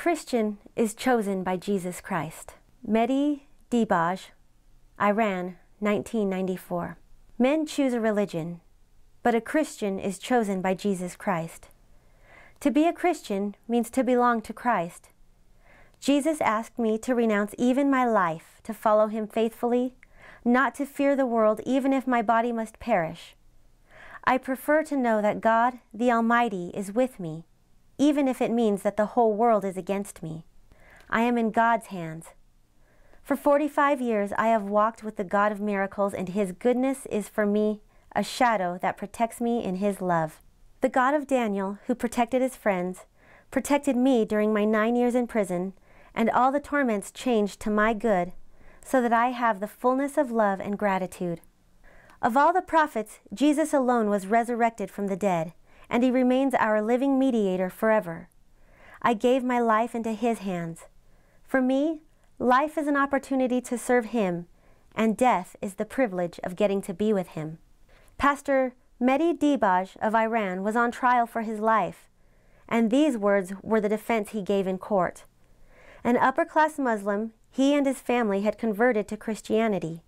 Christian is chosen by Jesus Christ. Mehdi Dibaj, Iran, 1994. Men choose a religion, but a Christian is chosen by Jesus Christ. To be a Christian means to belong to Christ. Jesus asked me to renounce even my life to follow him faithfully, not to fear the world even if my body must perish. I prefer to know that God, the Almighty, is with me, even if it means that the whole world is against me. I am in God's hands. For 45 years, I have walked with the God of miracles, and His goodness is for me a shadow that protects me in His love. The God of Daniel, who protected his friends, protected me during my nine years in prison, and all the torments changed to my good, so that I have the fullness of love and gratitude. Of all the prophets, Jesus alone was resurrected from the dead, and he remains our living mediator forever. I gave my life into his hands. For me, life is an opportunity to serve him, and death is the privilege of getting to be with him. Pastor Mehdi Dibaj of Iran was on trial for his life, and these words were the defense he gave in court. An upper class Muslim, he and his family had converted to Christianity.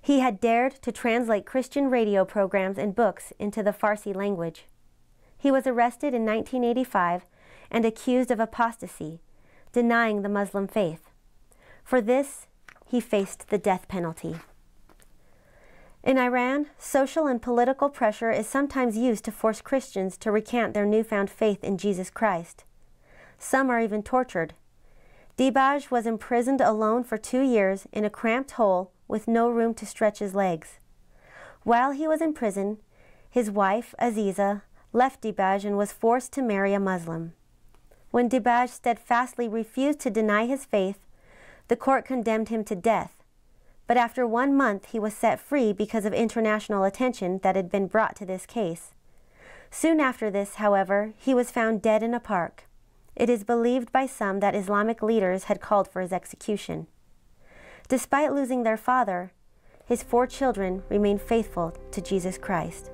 He had dared to translate Christian radio programs and books into the Farsi language. He was arrested in 1985 and accused of apostasy, denying the Muslim faith. For this, he faced the death penalty. In Iran, social and political pressure is sometimes used to force Christians to recant their newfound faith in Jesus Christ. Some are even tortured. Dibaj was imprisoned alone for two years in a cramped hole with no room to stretch his legs. While he was in prison, his wife, Aziza, left Dibaj and was forced to marry a Muslim. When Dibaj steadfastly refused to deny his faith, the court condemned him to death but after one month he was set free because of international attention that had been brought to this case. Soon after this, however, he was found dead in a park. It is believed by some that Islamic leaders had called for his execution. Despite losing their father, his four children remained faithful to Jesus Christ.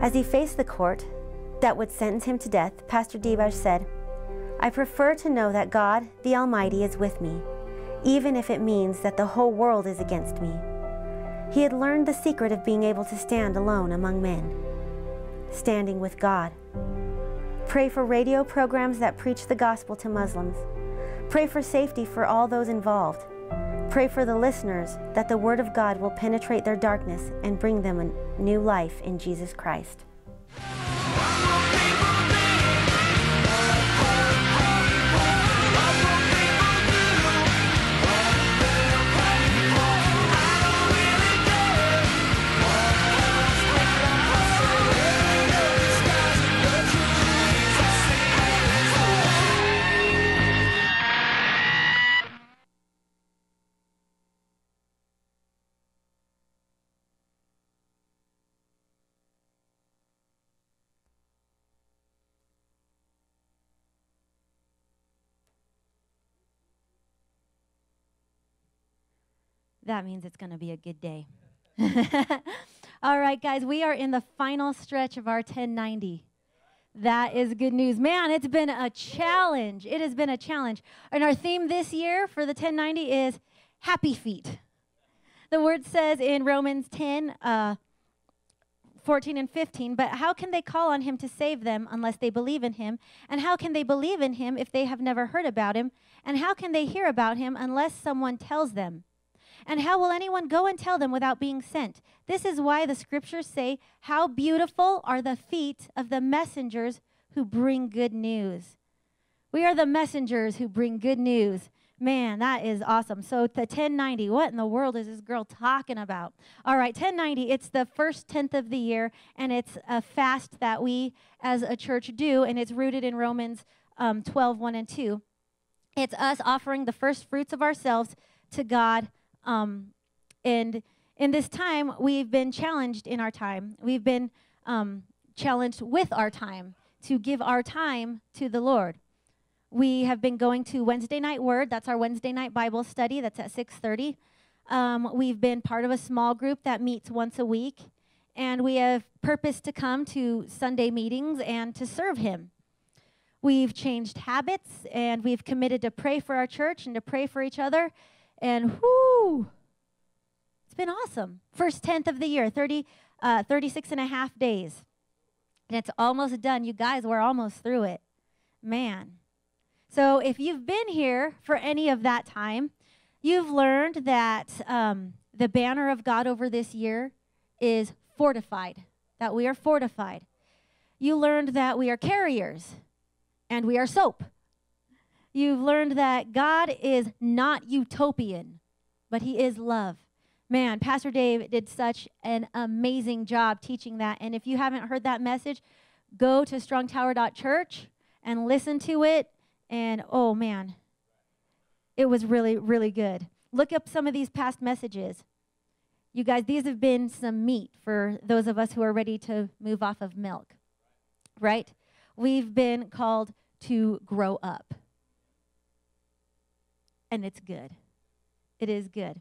As he faced the court that would sentence him to death, Pastor Dibaj said, I prefer to know that God, the Almighty, is with me even if it means that the whole world is against me. He had learned the secret of being able to stand alone among men, standing with God. Pray for radio programs that preach the gospel to Muslims. Pray for safety for all those involved. Pray for the listeners that the Word of God will penetrate their darkness and bring them a new life in Jesus Christ. That means it's going to be a good day. All right, guys, we are in the final stretch of our 1090. That is good news. Man, it's been a challenge. It has been a challenge. And our theme this year for the 1090 is happy feet. The word says in Romans 10, uh, 14 and 15, but how can they call on him to save them unless they believe in him? And how can they believe in him if they have never heard about him? And how can they hear about him unless someone tells them? And how will anyone go and tell them without being sent? This is why the scriptures say, How beautiful are the feet of the messengers who bring good news. We are the messengers who bring good news. Man, that is awesome. So the 1090, what in the world is this girl talking about? All right, 1090, it's the first 10th of the year, and it's a fast that we as a church do, and it's rooted in Romans um, 12, 1 and 2. It's us offering the first fruits of ourselves to God um, and in this time, we've been challenged in our time. We've been um, challenged with our time to give our time to the Lord. We have been going to Wednesday night word. That's our Wednesday night Bible study. That's at 6:30. Um, we've been part of a small group that meets once a week, and we have purpose to come to Sunday meetings and to serve Him. We've changed habits and we've committed to pray for our church and to pray for each other. And whoo, it's been awesome. First 10th of the year, 30, uh, 36 and a half days. And it's almost done. You guys, we're almost through it. Man. So if you've been here for any of that time, you've learned that um, the banner of God over this year is fortified, that we are fortified. You learned that we are carriers and we are soap. You've learned that God is not utopian, but He is love. Man, Pastor Dave did such an amazing job teaching that. And if you haven't heard that message, go to strongtower.church and listen to it. And oh, man, it was really, really good. Look up some of these past messages. You guys, these have been some meat for those of us who are ready to move off of milk, right? We've been called to grow up. And it's good. It is good.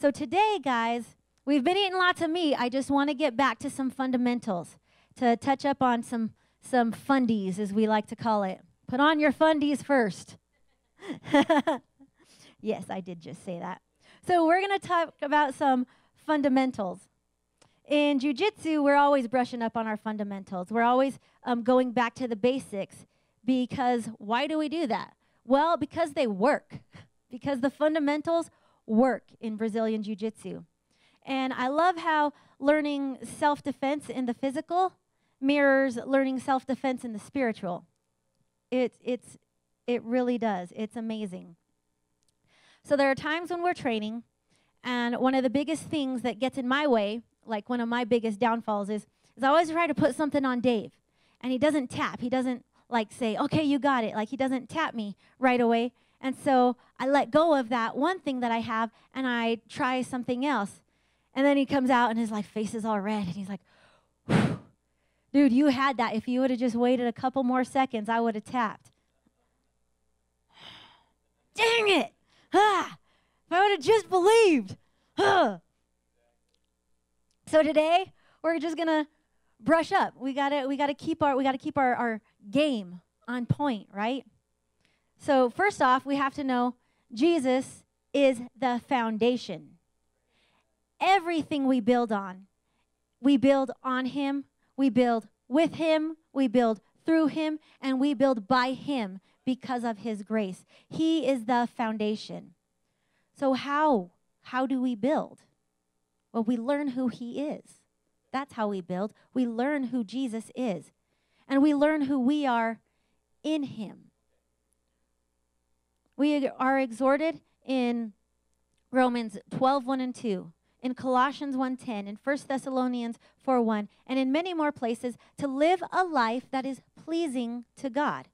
So today, guys, we've been eating lots of meat. I just want to get back to some fundamentals, to touch up on some some fundies, as we like to call it. Put on your fundies first. yes, I did just say that. So we're going to talk about some fundamentals. In jujitsu, we're always brushing up on our fundamentals. We're always um, going back to the basics because why do we do that? Well, because they work, because the fundamentals work in Brazilian Jiu Jitsu. And I love how learning self defense in the physical mirrors learning self defense in the spiritual. It, it's, it really does. It's amazing. So there are times when we're training, and one of the biggest things that gets in my way, like one of my biggest downfalls, is, is I always try to put something on Dave. And he doesn't tap. He doesn't like say, okay, you got it. Like he doesn't tap me right away. And so I let go of that one thing that I have and I try something else. And then he comes out and his like face is all red and he's like, dude, you had that. If you would have just waited a couple more seconds, I would have tapped. Dang it! Ah, if I would have just believed. Ah. So today we're just gonna brush up. We gotta we gotta keep our we gotta keep our, our game on point, right? So, first off, we have to know Jesus is the foundation. Everything we build on, we build on Him, we build with Him, we build through Him, and we build by Him because of His grace. He is the foundation. So, how? How do we build? Well, we learn who He is. That's how we build. We learn who Jesus is and we learn who we are in Him. We are exhorted in Romans 12, 1 and 2, in Colossians 1:10, in 1 Thessalonians 4, 1, and in many more places to live a life that is pleasing to God.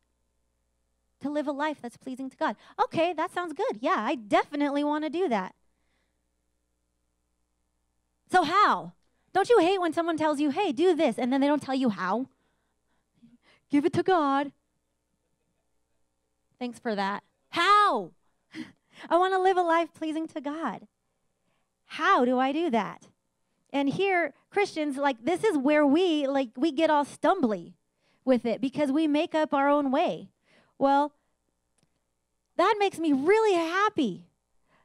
To live a life that's pleasing to God. Okay, that sounds good. Yeah, I definitely want to do that. So, how? Don't you hate when someone tells you, hey, do this, and then they don't tell you how? Give it to God. Thanks for that. How? I want to live a life pleasing to God. How do I do that? And here, Christians, like, this is where we, like, we get all stumbly with it because we make up our own way. Well, that makes me really happy.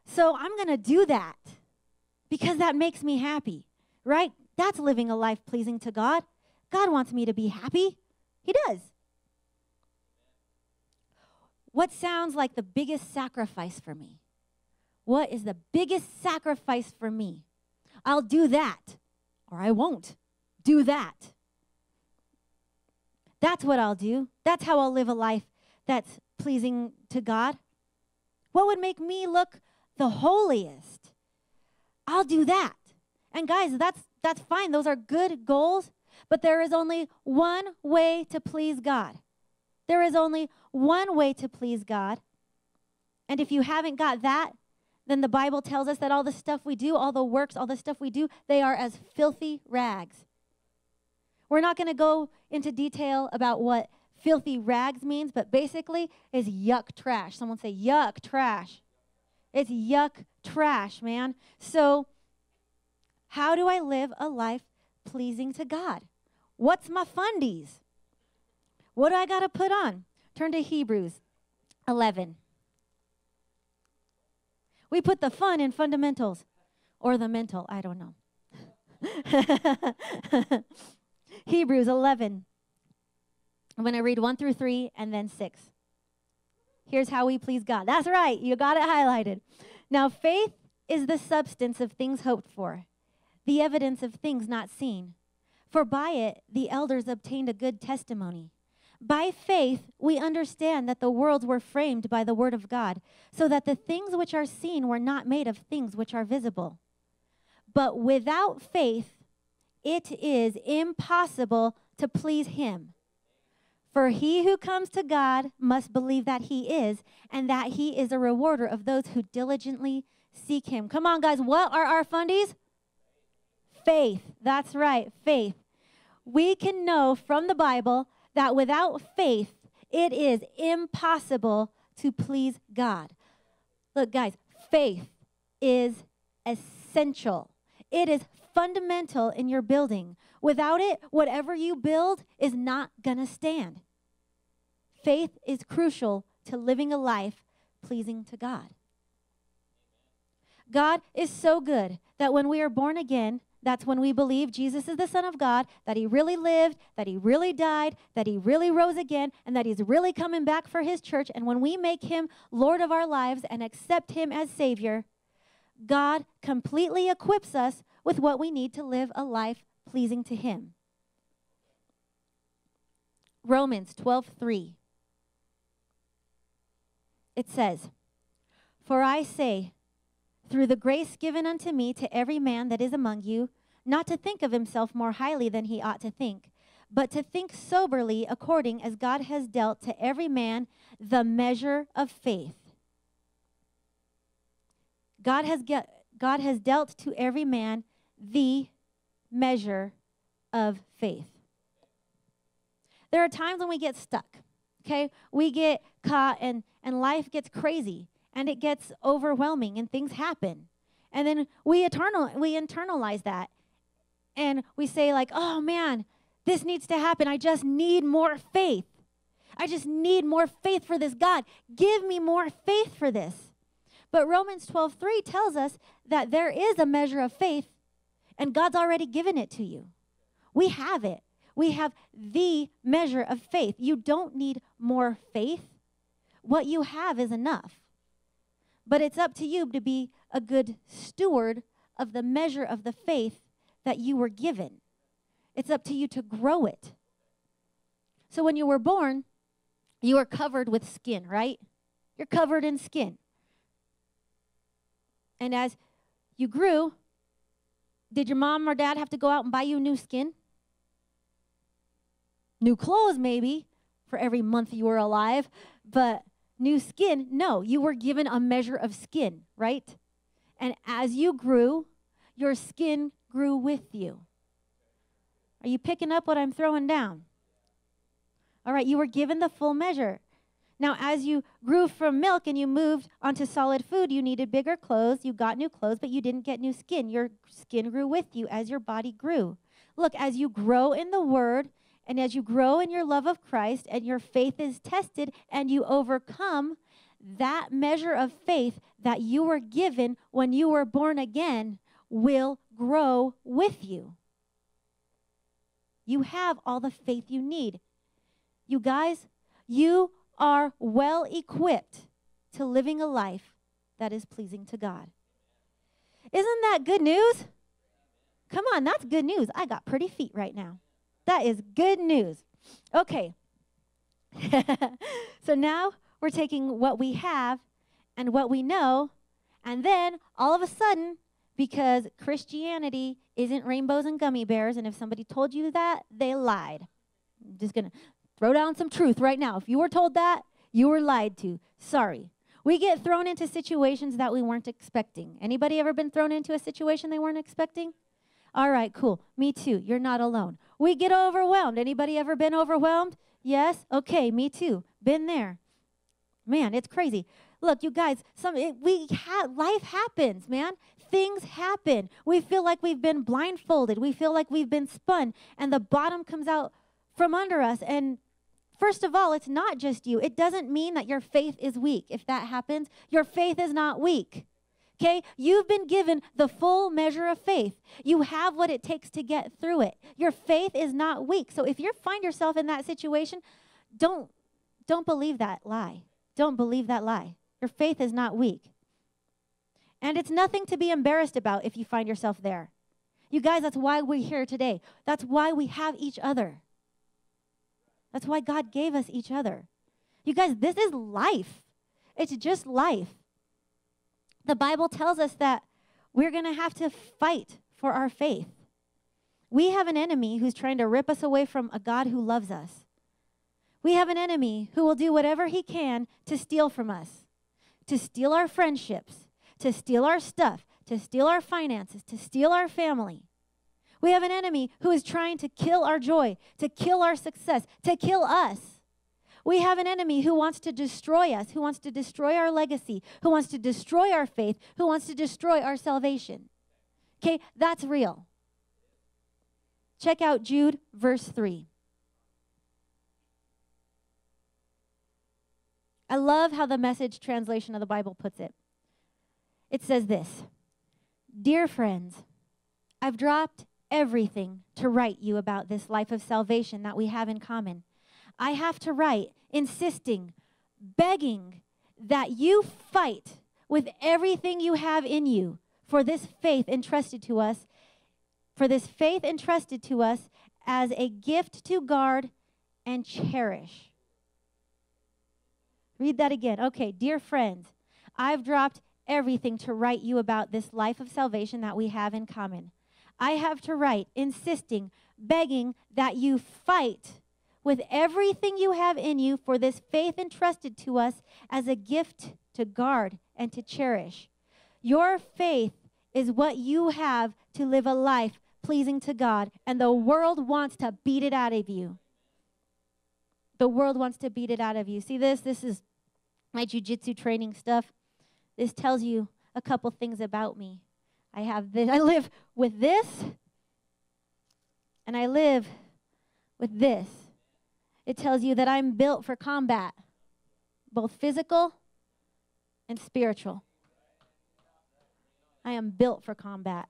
So I'm going to do that because that makes me happy, right? That's living a life pleasing to God. God wants me to be happy. He does. What sounds like the biggest sacrifice for me? What is the biggest sacrifice for me? I'll do that, or I won't do that. That's what I'll do. That's how I'll live a life that's pleasing to God. What would make me look the holiest? I'll do that. And guys, that's that's fine. Those are good goals. But there is only one way to please God. There is only one way to please God. And if you haven't got that, then the Bible tells us that all the stuff we do, all the works, all the stuff we do, they are as filthy rags. We're not going to go into detail about what filthy rags means, but basically is yuck trash. Someone say yuck trash. It's yuck trash, man. So, how do I live a life pleasing to God? What's my fundies? What do I got to put on? Turn to Hebrews 11. We put the fun in fundamentals or the mental, I don't know. Hebrews 11. I'm going to read 1 through 3 and then 6. Here's how we please God. That's right, you got it highlighted. Now, faith is the substance of things hoped for, the evidence of things not seen. For by it the elders obtained a good testimony. By faith, we understand that the worlds were framed by the word of God, so that the things which are seen were not made of things which are visible. But without faith, it is impossible to please him. For he who comes to God must believe that he is, and that he is a rewarder of those who diligently seek him. Come on, guys, what are our fundies? Faith. That's right, faith. We can know from the Bible that without faith, it is impossible to please God. Look, guys, faith is essential. It is fundamental in your building. Without it, whatever you build is not going to stand. Faith is crucial to living a life pleasing to God. God is so good that when we are born again, that's when we believe Jesus is the Son of God, that He really lived, that He really died, that He really rose again, and that He's really coming back for His church. And when we make Him Lord of our lives and accept Him as Savior, God completely equips us with what we need to live a life pleasing to Him. Romans 12:3 It says, For I say, through the grace given unto me to every man that is among you, not to think of himself more highly than he ought to think, but to think soberly according as God has dealt to every man the measure of faith. God has, get, God has dealt to every man the measure of faith. There are times when we get stuck, okay? We get caught and, and life gets crazy and it gets overwhelming and things happen. And then we eternal we internalize that. And we say like, "Oh man, this needs to happen. I just need more faith. I just need more faith for this God. Give me more faith for this." But Romans 12:3 tells us that there is a measure of faith and God's already given it to you. We have it. We have the measure of faith. You don't need more faith. What you have is enough. But it's up to you to be a good steward of the measure of the faith that you were given. It's up to you to grow it. So when you were born, you were covered with skin, right? You're covered in skin. And as you grew, did your mom or dad have to go out and buy you new skin? New clothes, maybe, for every month you were alive, but new skin. No, you were given a measure of skin, right? And as you grew, your skin grew with you. Are you picking up what I'm throwing down? All right, you were given the full measure. Now, as you grew from milk and you moved onto solid food, you needed bigger clothes. You got new clothes, but you didn't get new skin. Your skin grew with you as your body grew. Look, as you grow in the word and as you grow in your love of Christ and your faith is tested and you overcome, that measure of faith that you were given when you were born again will grow with you. You have all the faith you need. You guys, you are well equipped to living a life that is pleasing to God. Isn't that good news? Come on, that's good news. I got pretty feet right now. That is good news. Okay. so now we're taking what we have and what we know, and then all of a sudden, because Christianity isn't rainbows and gummy bears, and if somebody told you that, they lied. I'm just going to throw down some truth right now. If you were told that, you were lied to. Sorry. We get thrown into situations that we weren't expecting. Anybody ever been thrown into a situation they weren't expecting? All right, cool. Me too. You're not alone. We get overwhelmed. Anybody ever been overwhelmed? Yes? Okay, me too. Been there. Man, it's crazy. Look, you guys, some it, we ha- life happens, man. Things happen. We feel like we've been blindfolded. We feel like we've been spun and the bottom comes out from under us and First of all, it's not just you. It doesn't mean that your faith is weak. If that happens, your faith is not weak. Okay? You've been given the full measure of faith. You have what it takes to get through it. Your faith is not weak. So if you find yourself in that situation, don't don't believe that lie. Don't believe that lie. Your faith is not weak. And it's nothing to be embarrassed about if you find yourself there. You guys, that's why we're here today. That's why we have each other. That's why God gave us each other. You guys, this is life. It's just life. The Bible tells us that we're going to have to fight for our faith. We have an enemy who's trying to rip us away from a God who loves us. We have an enemy who will do whatever he can to steal from us, to steal our friendships, to steal our stuff, to steal our finances, to steal our family. We have an enemy who is trying to kill our joy, to kill our success, to kill us. We have an enemy who wants to destroy us, who wants to destroy our legacy, who wants to destroy our faith, who wants to destroy our salvation. Okay, that's real. Check out Jude, verse 3. I love how the message translation of the Bible puts it. It says this Dear friends, I've dropped everything to write you about this life of salvation that we have in common. I have to write insisting, begging that you fight with everything you have in you for this faith entrusted to us, for this faith entrusted to us as a gift to guard and cherish. Read that again. Okay, dear friends, I've dropped everything to write you about this life of salvation that we have in common. I have to write, insisting, begging that you fight with everything you have in you for this faith entrusted to us as a gift to guard and to cherish. Your faith is what you have to live a life pleasing to God, and the world wants to beat it out of you. The world wants to beat it out of you. See this? This is my jujitsu training stuff. This tells you a couple things about me. I have this, I live with this, and I live with this. It tells you that I'm built for combat, both physical and spiritual. I am built for combat.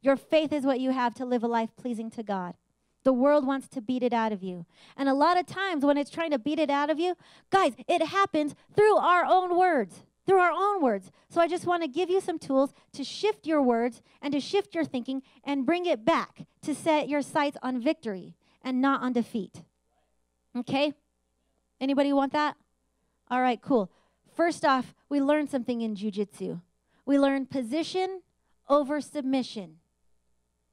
Your faith is what you have to live a life pleasing to God. The world wants to beat it out of you. And a lot of times when it's trying to beat it out of you, guys, it happens through our own words through our own words. So I just want to give you some tools to shift your words and to shift your thinking and bring it back to set your sights on victory and not on defeat. Okay? Anybody want that? All right, cool. First off, we learned something in jujitsu. We learned position over submission.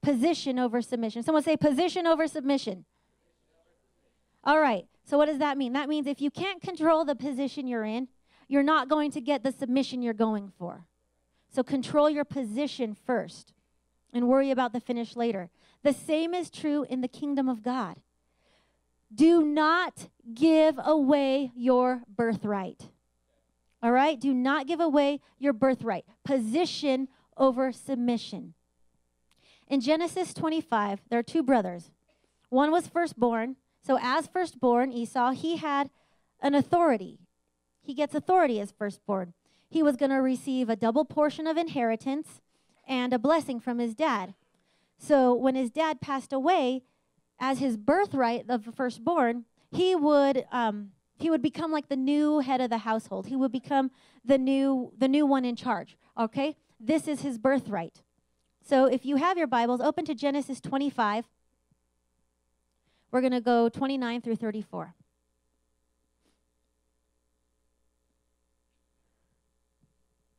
Position over submission. Someone say position over submission. All right. So what does that mean? That means if you can't control the position you're in, you're not going to get the submission you're going for. So control your position first and worry about the finish later. The same is true in the kingdom of God. Do not give away your birthright. All right? Do not give away your birthright. Position over submission. In Genesis 25, there are two brothers. One was firstborn. So, as firstborn, Esau, he had an authority he gets authority as firstborn. He was going to receive a double portion of inheritance and a blessing from his dad. So when his dad passed away, as his birthright of the firstborn, he would um, he would become like the new head of the household. He would become the new the new one in charge. Okay, this is his birthright. So if you have your Bibles, open to Genesis 25. We're going to go 29 through 34.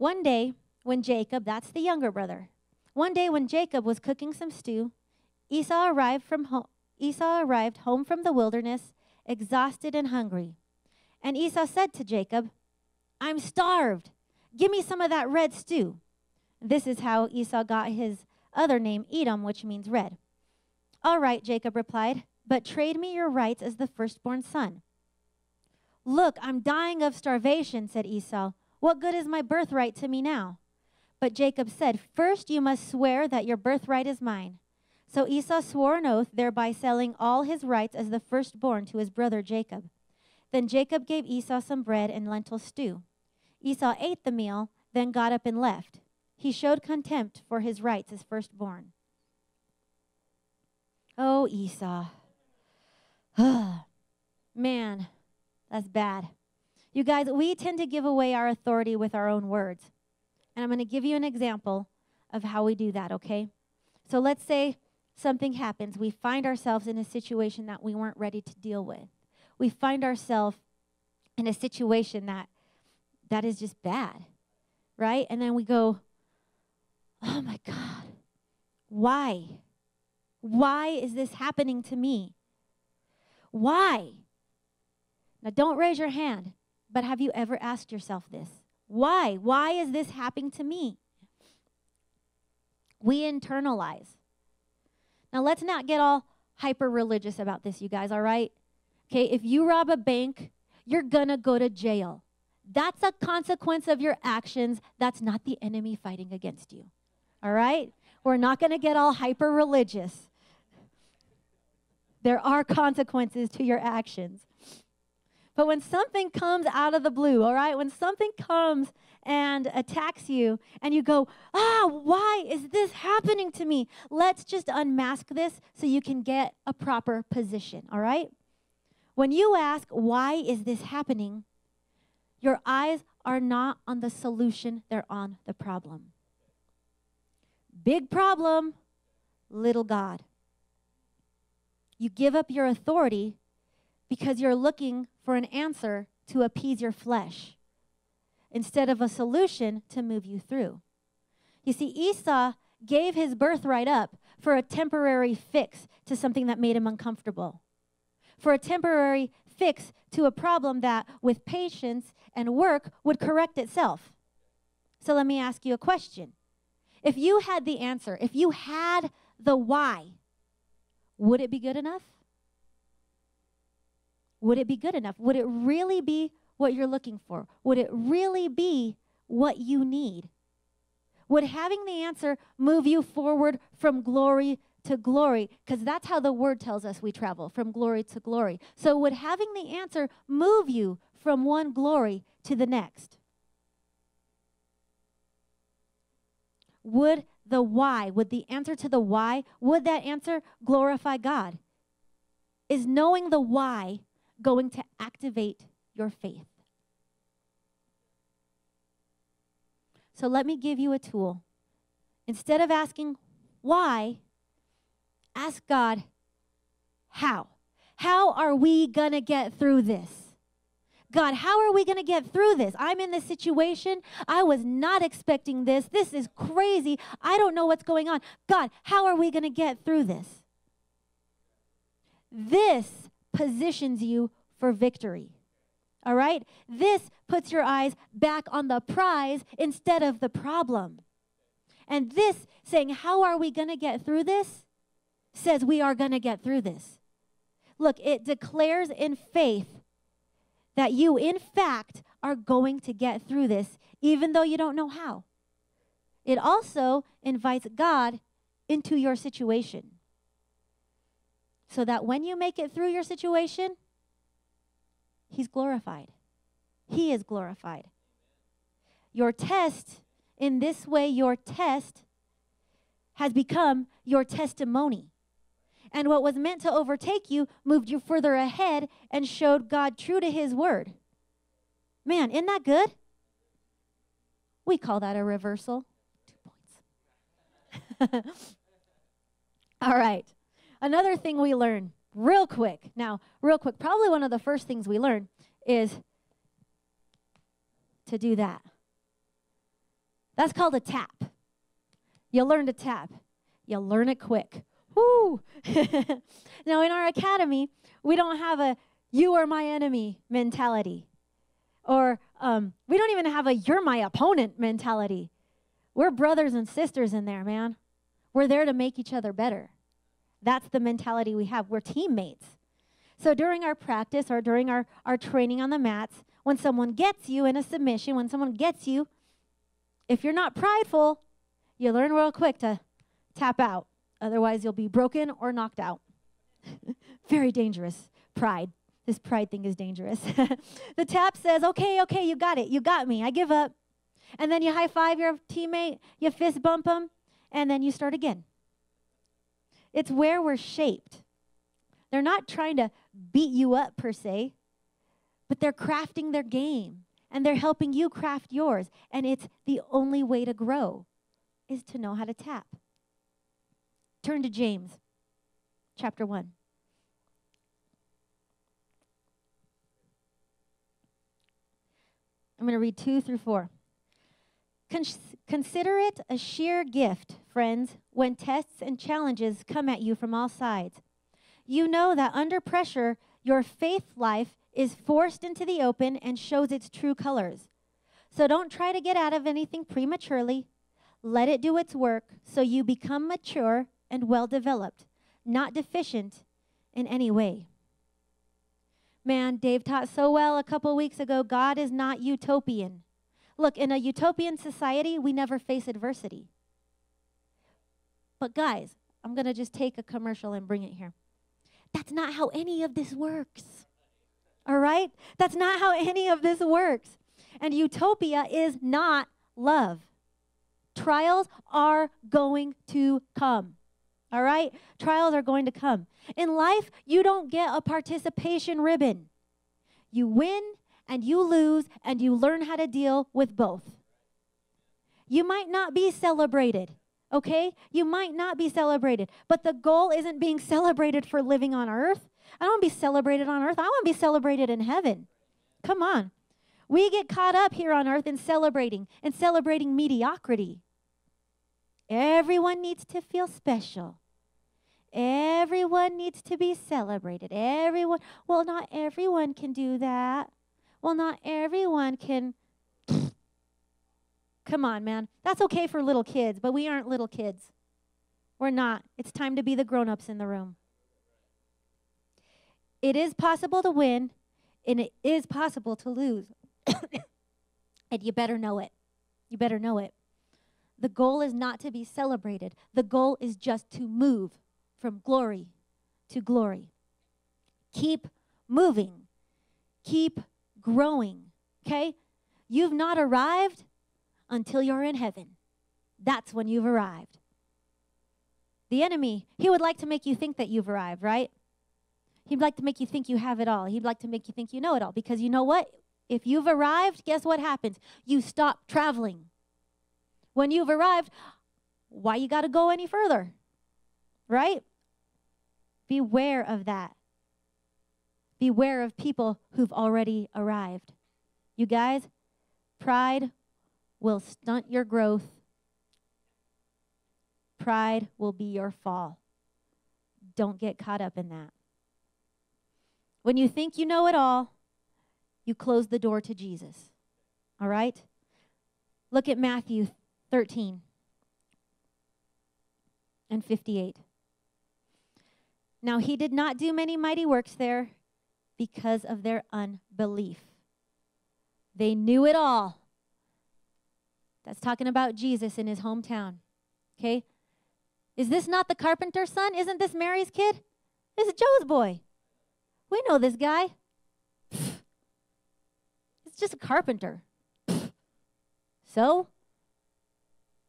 One day, when Jacob, that's the younger brother, one day when Jacob was cooking some stew, Esau arrived from home. Esau arrived home from the wilderness, exhausted and hungry. And Esau said to Jacob, I'm starved. Give me some of that red stew. This is how Esau got his other name, Edom, which means red. All right, Jacob replied, but trade me your rights as the firstborn son. Look, I'm dying of starvation, said Esau. What good is my birthright to me now? But Jacob said, First you must swear that your birthright is mine. So Esau swore an oath, thereby selling all his rights as the firstborn to his brother Jacob. Then Jacob gave Esau some bread and lentil stew. Esau ate the meal, then got up and left. He showed contempt for his rights as firstborn. Oh, Esau. Man, that's bad. You guys, we tend to give away our authority with our own words. And I'm going to give you an example of how we do that, okay? So let's say something happens. We find ourselves in a situation that we weren't ready to deal with. We find ourselves in a situation that that is just bad, right? And then we go, "Oh my god. Why? Why is this happening to me? Why?" Now don't raise your hand, but have you ever asked yourself this? Why? Why is this happening to me? We internalize. Now, let's not get all hyper religious about this, you guys, all right? Okay, if you rob a bank, you're gonna go to jail. That's a consequence of your actions. That's not the enemy fighting against you. All right? We're not gonna get all hyper religious. There are consequences to your actions. But when something comes out of the blue, all right, when something comes and attacks you and you go, ah, why is this happening to me? Let's just unmask this so you can get a proper position, all right? When you ask, why is this happening? Your eyes are not on the solution, they're on the problem. Big problem, little God. You give up your authority because you're looking for an answer to appease your flesh instead of a solution to move you through. You see, Esau gave his birthright up for a temporary fix to something that made him uncomfortable, for a temporary fix to a problem that, with patience and work, would correct itself. So let me ask you a question. If you had the answer, if you had the why, would it be good enough? Would it be good enough? Would it really be what you're looking for? Would it really be what you need? Would having the answer move you forward from glory to glory? Because that's how the word tells us we travel from glory to glory. So, would having the answer move you from one glory to the next? Would the why, would the answer to the why, would that answer glorify God? Is knowing the why going to activate your faith. So let me give you a tool. Instead of asking why, ask God, how? How are we going to get through this? God, how are we going to get through this? I'm in this situation. I was not expecting this. This is crazy. I don't know what's going on. God, how are we going to get through this? This positions you for victory. All right? This puts your eyes back on the prize instead of the problem. And this saying, How are we going to get through this? says we are going to get through this. Look, it declares in faith that you, in fact, are going to get through this, even though you don't know how. It also invites God into your situation so that when you make it through your situation, He's glorified. He is glorified. Your test, in this way, your test has become your testimony. And what was meant to overtake you moved you further ahead and showed God true to his word. Man, isn't that good? We call that a reversal. Two points. All right. Another thing we learn real quick. Now, real quick, probably one of the first things we learn is to do that. That's called a tap. You learn to tap. You learn it quick. Woo! now, in our academy, we don't have a you are my enemy mentality. Or um, we don't even have a you're my opponent mentality. We're brothers and sisters in there, man. We're there to make each other better. That's the mentality we have. We're teammates. So during our practice or during our, our training on the mats, when someone gets you in a submission, when someone gets you, if you're not prideful, you learn real quick to tap out Otherwise, you'll be broken or knocked out. Very dangerous. Pride. This pride thing is dangerous. the tap says, okay, okay, you got it. You got me. I give up. And then you high five your teammate, you fist bump them, and then you start again. It's where we're shaped. They're not trying to beat you up per se, but they're crafting their game and they're helping you craft yours. And it's the only way to grow is to know how to tap. Turn to James chapter 1. I'm going to read 2 through 4. Consider it a sheer gift, friends, when tests and challenges come at you from all sides. You know that under pressure, your faith life is forced into the open and shows its true colors. So don't try to get out of anything prematurely. Let it do its work so you become mature and well developed, not deficient in any way. Man, Dave taught so well a couple weeks ago God is not utopian. Look, in a utopian society, we never face adversity. But, guys, I'm going to just take a commercial and bring it here. That's not how any of this works. All right? That's not how any of this works. And utopia is not love. Trials are going to come. All right? Trials are going to come. In life, you don't get a participation ribbon. You win and you lose, and you learn how to deal with both. You might not be celebrated, okay? You might not be celebrated, but the goal isn't being celebrated for living on earth. I don't want to be celebrated on earth. I want to be celebrated in heaven. Come on. We get caught up here on earth in celebrating and celebrating mediocrity. Everyone needs to feel special. Everyone needs to be celebrated. Everyone, well, not everyone can do that. Well, not everyone can. Come on, man. That's okay for little kids, but we aren't little kids. We're not. It's time to be the grown ups in the room. It is possible to win, and it is possible to lose. and you better know it. You better know it. The goal is not to be celebrated, the goal is just to move from glory to glory. Keep moving, keep growing, okay? You've not arrived until you're in heaven. That's when you've arrived. The enemy, he would like to make you think that you've arrived, right? He'd like to make you think you have it all. He'd like to make you think you know it all. Because you know what? If you've arrived, guess what happens? You stop traveling. When you've arrived, why you got to go any further? Right? Beware of that. Beware of people who've already arrived. You guys, pride will stunt your growth. Pride will be your fall. Don't get caught up in that. When you think you know it all, you close the door to Jesus. All right? Look at Matthew 13 and 58. Now, he did not do many mighty works there because of their unbelief. They knew it all. That's talking about Jesus in his hometown. Okay? Is this not the carpenter's son? Isn't this Mary's kid? This is Joe's boy. We know this guy. It's just a carpenter. So?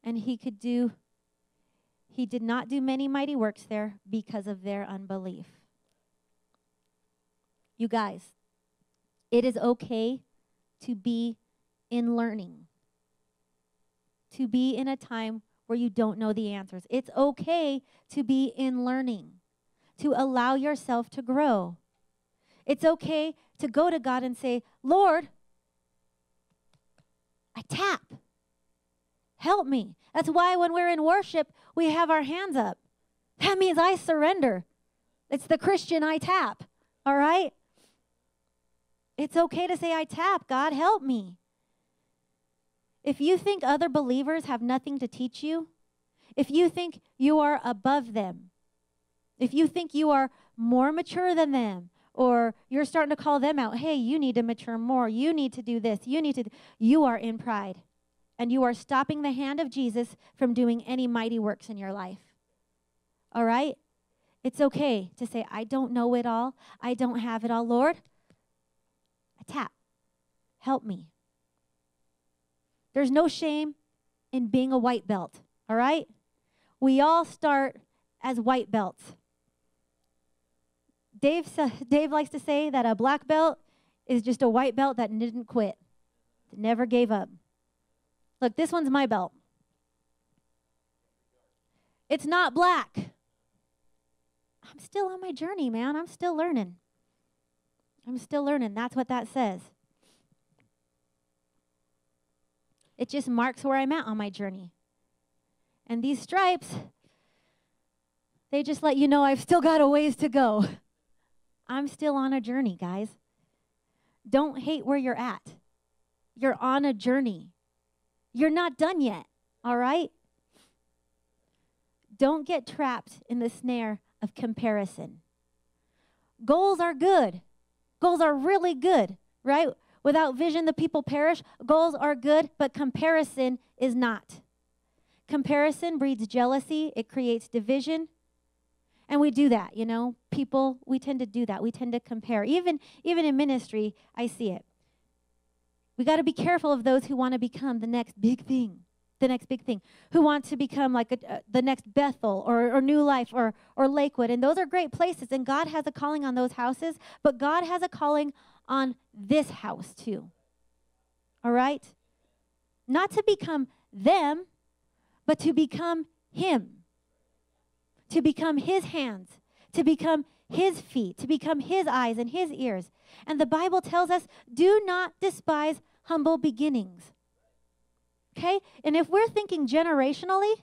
And he could do, he did not do many mighty works there because of their unbelief. You guys, it is okay to be in learning, to be in a time where you don't know the answers. It's okay to be in learning, to allow yourself to grow. It's okay to go to God and say, Lord, I tap. Help me. That's why when we're in worship, we have our hands up. That means I surrender. It's the Christian I tap. All right? It's okay to say, I tap. God, help me. If you think other believers have nothing to teach you, if you think you are above them, if you think you are more mature than them, or you're starting to call them out hey you need to mature more you need to do this you need to you are in pride and you are stopping the hand of jesus from doing any mighty works in your life All right? It's okay to say, I don't know it all. I don't have it all. Lord, Tap. Help me. There's no shame in being a white belt. All right? We all start as white belts. Dave, Dave likes to say that a black belt is just a white belt that didn't quit, that never gave up. Look, this one's my belt. It's not black. I'm still on my journey, man. I'm still learning. I'm still learning. That's what that says. It just marks where I'm at on my journey. And these stripes, they just let you know I've still got a ways to go. I'm still on a journey, guys. Don't hate where you're at. You're on a journey. You're not done yet, all right? Don't get trapped in the snare of comparison. Goals are good. Goals are really good, right? Without vision, the people perish. Goals are good, but comparison is not. Comparison breeds jealousy, it creates division. And we do that, you know. People, we tend to do that. We tend to compare. Even even in ministry, I see it. We got to be careful of those who want to become the next big thing the next big thing, who want to become like a, uh, the next Bethel or, or New Life or, or Lakewood. And those are great places, and God has a calling on those houses, but God has a calling on this house too. All right? Not to become them, but to become Him, to become His hands, to become His feet, to become His eyes and His ears. And the Bible tells us do not despise humble beginnings. Okay? And if we're thinking generationally,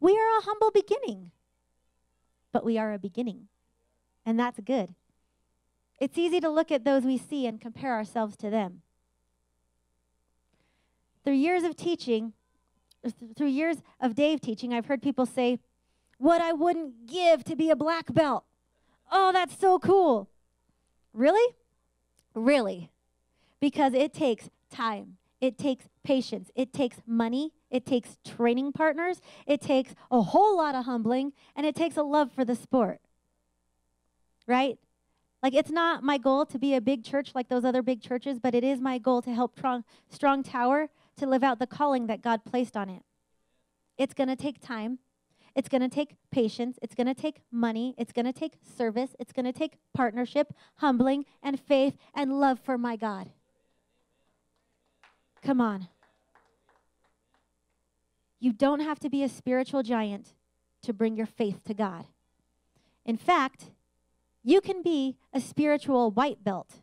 we are a humble beginning, but we are a beginning. And that's good. It's easy to look at those we see and compare ourselves to them. Through years of teaching, through years of Dave teaching, I've heard people say, What I wouldn't give to be a black belt. Oh, that's so cool. Really? Really. Because it takes time it takes patience, it takes money, it takes training partners, it takes a whole lot of humbling, and it takes a love for the sport. Right? Like, it's not my goal to be a big church like those other big churches, but it is my goal to help Strong, Strong Tower to live out the calling that God placed on it. It's going to take time. It's going to take patience. It's going to take money. It's going to take service. It's going to take partnership, humbling, and faith and love for my God. Come on. You don't have to be a spiritual giant to bring your faith to God. In fact, you can be a spiritual white belt.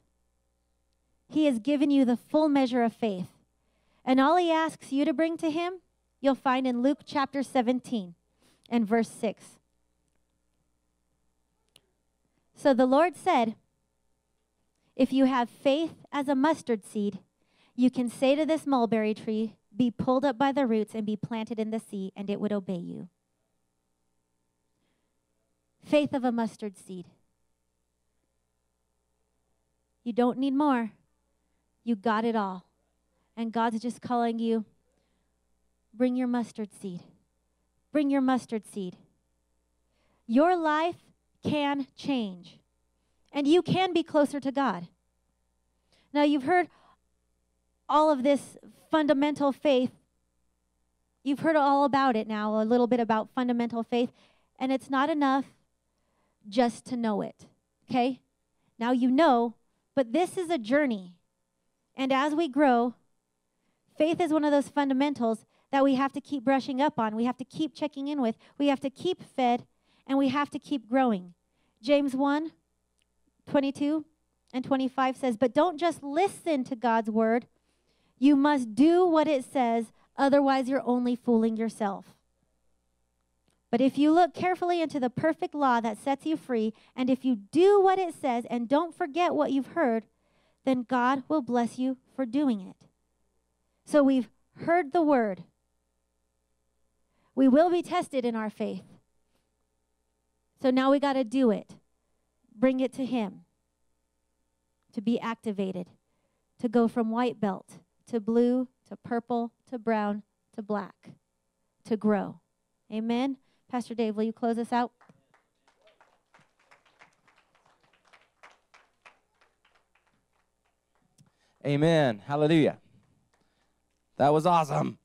He has given you the full measure of faith. And all he asks you to bring to him, you'll find in Luke chapter 17 and verse 6. So the Lord said, If you have faith as a mustard seed, you can say to this mulberry tree, Be pulled up by the roots and be planted in the sea, and it would obey you. Faith of a mustard seed. You don't need more. You got it all. And God's just calling you bring your mustard seed. Bring your mustard seed. Your life can change, and you can be closer to God. Now, you've heard all of this fundamental faith. You've heard all about it now, a little bit about fundamental faith, and it's not enough just to know it, okay? Now you know, but this is a journey. And as we grow, faith is one of those fundamentals that we have to keep brushing up on. We have to keep checking in with. We have to keep fed, and we have to keep growing. James 1 22 and 25 says, But don't just listen to God's word you must do what it says, otherwise, you're only fooling yourself. But if you look carefully into the perfect law that sets you free, and if you do what it says and don't forget what you've heard, then God will bless you for doing it. So we've heard the word. We will be tested in our faith. So now we got to do it. Bring it to Him to be activated, to go from white belt to blue to purple to brown to black to grow. Amen. Pastor Dave, will you close us out? Amen. Hallelujah. That was awesome.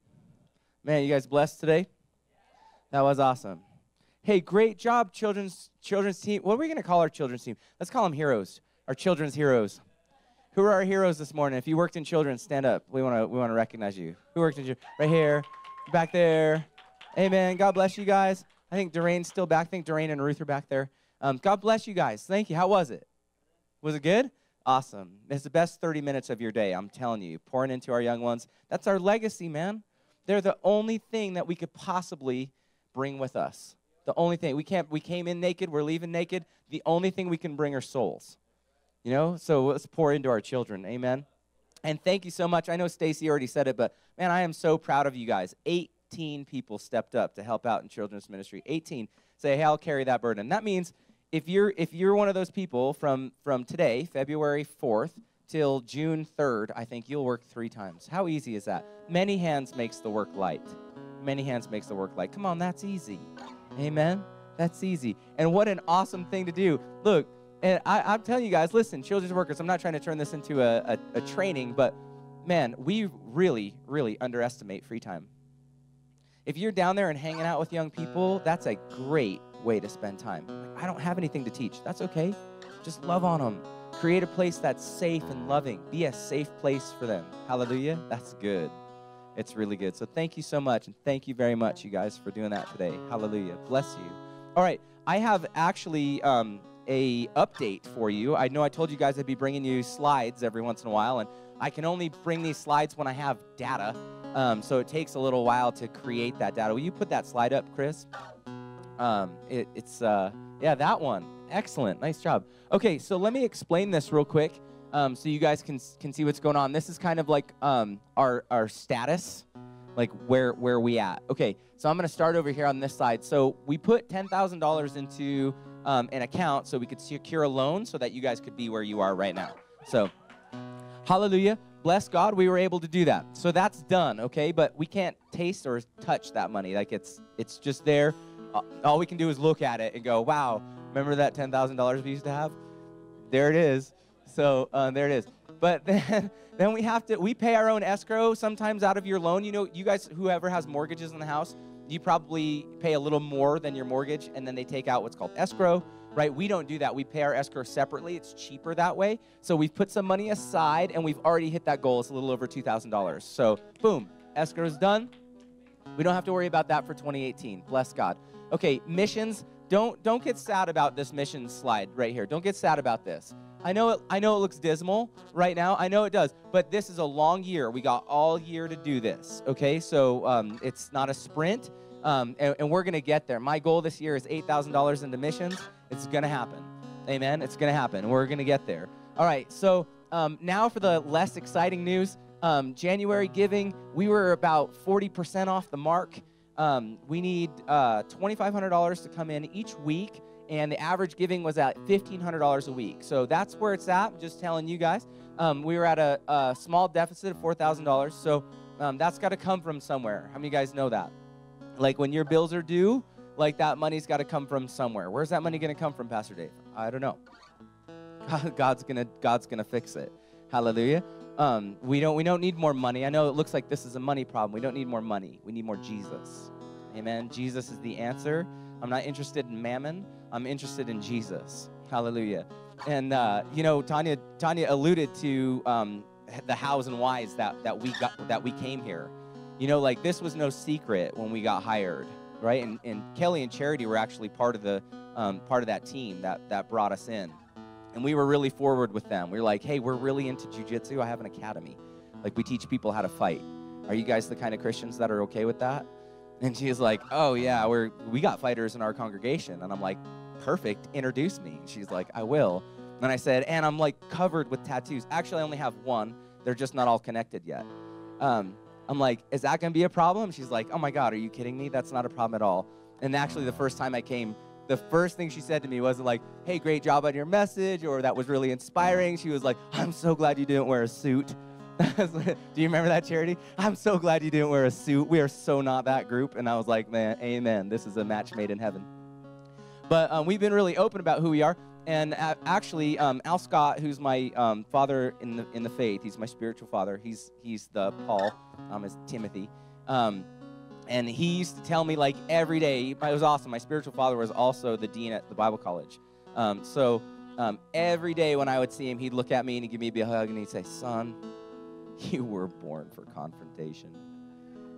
Man, you guys blessed today? That was awesome. Hey, great job, children's children's team. What are we gonna call our children's team? Let's call them heroes. Our children's heroes. Who are our heroes this morning? If you worked in children, stand up. We want to we want to recognize you. Who worked in children? Right here, back there. Amen. God bless you guys. I think Doreen's still back. I think Doreen and Ruth are back there. Um, God bless you guys. Thank you. How was it? Was it good? Awesome. It's the best 30 minutes of your day, I'm telling you. Pouring into our young ones. That's our legacy, man. They're the only thing that we could possibly bring with us. The only thing. We can't we came in naked, we're leaving naked. The only thing we can bring are souls. You know? So let's pour into our children. Amen. And thank you so much. I know Stacy already said it, but man, I am so proud of you guys. 18 people stepped up to help out in children's ministry. 18 say, "Hey, I'll carry that burden." That means if you're if you're one of those people from from today, February 4th till June 3rd, I think you'll work 3 times. How easy is that? Many hands makes the work light. Many hands makes the work light. Come on, that's easy. Amen. That's easy. And what an awesome thing to do. Look, and I, am telling you guys, listen, children's workers, I'm not trying to turn this into a, a, a training, but man, we really, really underestimate free time. If you're down there and hanging out with young people, that's a great way to spend time. Like, I don't have anything to teach. That's okay. Just love on them. Create a place that's safe and loving. Be a safe place for them. Hallelujah. That's good. It's really good. So thank you so much. And thank you very much, you guys, for doing that today. Hallelujah. Bless you. All right. I have actually um, a update for you. I know I told you guys I'd be bringing you slides every once in a while, and I can only bring these slides when I have data. Um, so it takes a little while to create that data. Will you put that slide up, Chris? Um, it, it's, uh, yeah, that one. Excellent. Nice job. Okay, so let me explain this real quick um, so you guys can, can see what's going on. This is kind of like um, our, our status, like where, where we at. Okay, so I'm going to start over here on this side. So we put $10,000 into um, an account so we could secure a loan so that you guys could be where you are right now. So, hallelujah. Bless God, we were able to do that. So that's done, okay? But we can't taste or touch that money. Like it's it's just there all we can do is look at it and go, wow, remember that $10,000 we used to have? There it is. So uh, there it is. But then, then we have to, we pay our own escrow sometimes out of your loan. You know, you guys, whoever has mortgages in the house, you probably pay a little more than your mortgage and then they take out what's called escrow, right? We don't do that. We pay our escrow separately. It's cheaper that way. So we've put some money aside and we've already hit that goal. It's a little over $2,000. So boom, escrow's done. We don't have to worry about that for 2018. Bless God. Okay, missions. Don't don't get sad about this mission slide right here. Don't get sad about this. I know it, I know it looks dismal right now. I know it does, but this is a long year. We got all year to do this. Okay, so um, it's not a sprint, um, and, and we're gonna get there. My goal this year is eight thousand dollars into missions. It's gonna happen. Amen. It's gonna happen. We're gonna get there. All right. So um, now for the less exciting news. Um, January giving, we were about 40% off the mark. Um, we need uh, $2,500 to come in each week, and the average giving was at $1,500 a week. So that's where it's at. Just telling you guys. Um, we were at a, a, small deficit of $4,000. So um, that's got to come from somewhere. How many of you guys know that? Like when your bills are due, like that money's got to come from somewhere. Where's that money going to come from, Pastor Dave? I don't know. God's gonna God's gonna fix it. Hallelujah. Um, we don't we don't need more money. I know it looks like this is a money problem. We don't need more money. We need more Jesus. Amen. Jesus is the answer. I'm not interested in mammon. I'm interested in Jesus. Hallelujah. And uh, you know, Tanya Tanya alluded to um, the hows and whys that that we got that we came here. You know, like this was no secret when we got hired, right? And, and Kelly and Charity were actually part of the um, part of that team that that brought us in. And we were really forward with them. We were like, hey, we're really into jujitsu. I have an academy. Like, we teach people how to fight. Are you guys the kind of Christians that are okay with that? And she's like, oh, yeah, we're, we got fighters in our congregation. And I'm like, perfect. Introduce me. She's like, I will. And I said, and I'm like covered with tattoos. Actually, I only have one. They're just not all connected yet. Um, I'm like, is that to be a problem? She's like, oh my God, are you kidding me? That's not a problem at all. And actually, the first time I came, the first thing she said to me wasn't like, hey, great job on your message, or that was really inspiring. She was like, I'm so glad you didn't wear a suit. Do you remember that charity? I'm so glad you didn't wear a suit. We are so not that group. And I was like, man, amen. This is a match made in heaven. But um, we've been really open about who we are. and a- actually, um, Al Scott, who's my um, father in the in the faith, he's my spiritual father. He's he's the Paul, um, is Timothy, um, and he used to tell me like every day. It was awesome. My spiritual father was also the dean at the Bible college, um, so um, every day when I would see him, he'd look at me and he'd give me a hug and he'd say, "Son, you were born for confrontation."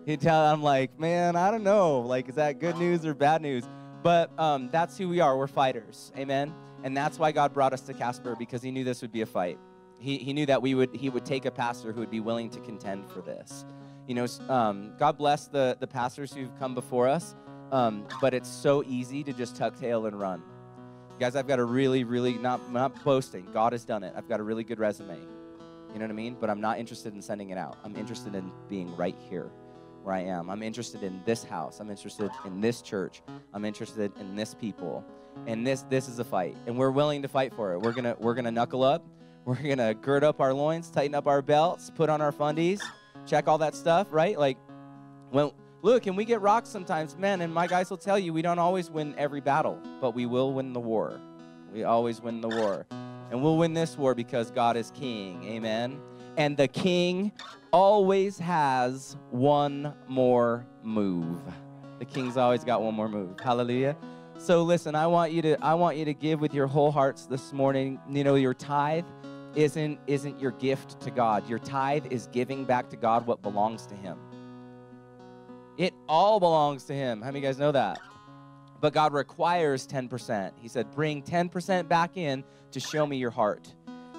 He'd tell. I'm like, man, I don't know. Like, is that good news or bad news? But um, that's who we are. We're fighters. Amen. And that's why God brought us to Casper because He knew this would be a fight. He, he knew that we would He would take a pastor who would be willing to contend for this. You know, um, God bless the the pastors who've come before us. Um, but it's so easy to just tuck tail and run. Guys, I've got a really, really not not boasting. God has done it. I've got a really good resume. You know what I mean? But I'm not interested in sending it out. I'm interested in being right here where I am. I'm interested in this house. I'm interested in this church. I'm interested in this people. And this this is a fight. And we're willing to fight for it. We're gonna we're gonna knuckle up. We're gonna gird up our loins, tighten up our belts, put on our fundies, check all that stuff, right? Like when look, and we get rocked sometimes, men, and my guys will tell you we don't always win every battle, but we will win the war. We always win the war. And we'll win this war because God is king. Amen. And the king always has one more move. The king's always got one more move. Hallelujah. So listen, I want you to I want you to give with your whole hearts this morning. You know, your tithe isn't isn't your gift to God. Your tithe is giving back to God what belongs to him. It all belongs to him. How many of you guys know that? But God requires 10%. He said, "Bring 10% back in to show me your heart.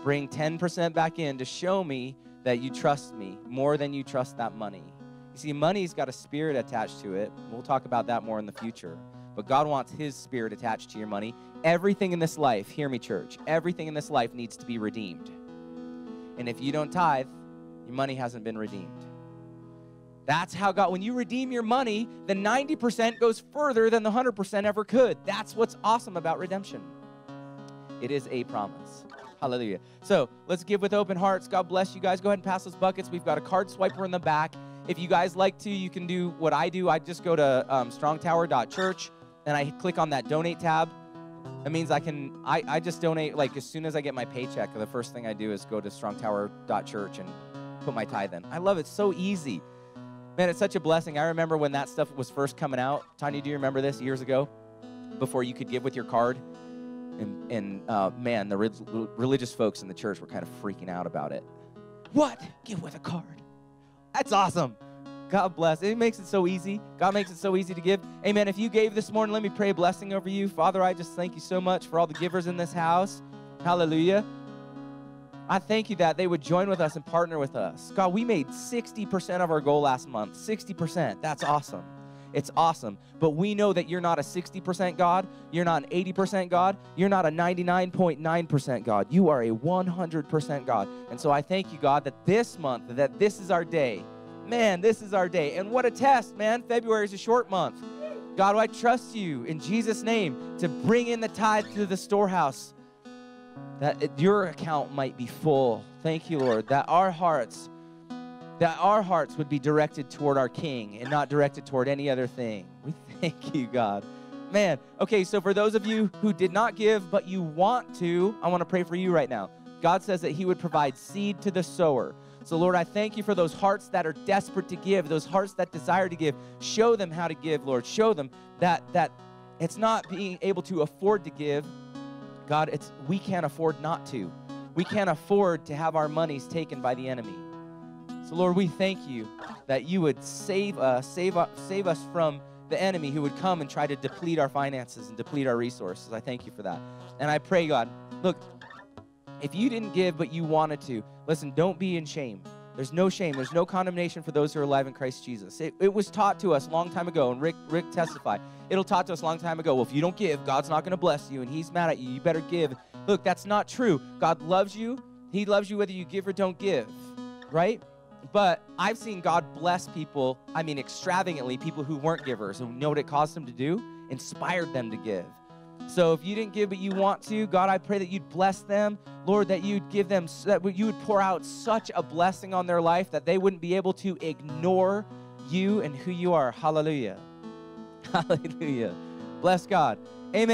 Bring 10% back in to show me that you trust me more than you trust that money." You see, money's got a spirit attached to it. We'll talk about that more in the future. But God wants His spirit attached to your money. Everything in this life, hear me, church, everything in this life needs to be redeemed. And if you don't tithe, your money hasn't been redeemed. That's how God, when you redeem your money, the 90% goes further than the 100% ever could. That's what's awesome about redemption. It is a promise. Hallelujah. So let's give with open hearts. God bless you guys. Go ahead and pass those buckets. We've got a card swiper in the back. If you guys like to, you can do what I do. I just go to um, strongtower.church and I click on that donate tab. That means I can, I, I just donate, like as soon as I get my paycheck, the first thing I do is go to strongtower.church and put my tithe in. I love it. So easy. Man, it's such a blessing. I remember when that stuff was first coming out. Tanya, do you remember this years ago? Before you could give with your card? And, and uh, man, the re- religious folks in the church were kind of freaking out about it. What? Give with a card. That's awesome. God bless. It makes it so easy. God makes it so easy to give. Amen. If you gave this morning, let me pray a blessing over you. Father, I just thank you so much for all the givers in this house. Hallelujah. I thank you that they would join with us and partner with us. God, we made 60% of our goal last month. 60%. That's awesome. It's awesome. But we know that you're not a 60% God. You're not an 80% God. You're not a 99.9% God. You are a 100% God. And so I thank you, God, that this month, that this is our day. Man, this is our day. And what a test, man. February is a short month. God, I trust you in Jesus' name to bring in the tithe to the storehouse that your account might be full. Thank you, Lord, that our hearts that our hearts would be directed toward our king and not directed toward any other thing. We thank you, God. Man, okay, so for those of you who did not give but you want to, I want to pray for you right now. God says that he would provide seed to the sower. So, Lord, I thank you for those hearts that are desperate to give, those hearts that desire to give. Show them how to give, Lord. Show them that that it's not being able to afford to give, God, it's we can't afford not to. We can't afford to have our monies taken by the enemy. So Lord, we thank you that you would save us, save us, save us from the enemy who would come and try to deplete our finances and deplete our resources. I thank you for that. And I pray, God, look, if you didn't give but you wanted to, listen, don't be in shame. There's no shame. There's no condemnation for those who are alive in Christ Jesus. It, it was taught to us a long time ago, and Rick, Rick testified. It'll taught to us a long time ago. Well, if you don't give, God's not going to bless you, and He's mad at you. You better give. Look, that's not true. God loves you. He loves you whether you give or don't give, right? But I've seen God bless people, I mean, extravagantly, people who weren't givers. And know what it caused them to do? Inspired them to give. So if you didn't give but you want to, God, I pray that you'd bless them. Lord, that you'd give them, that you would pour out such a blessing on their life that they wouldn't be able to ignore you and who you are. Hallelujah. Hallelujah. Bless God. Amen.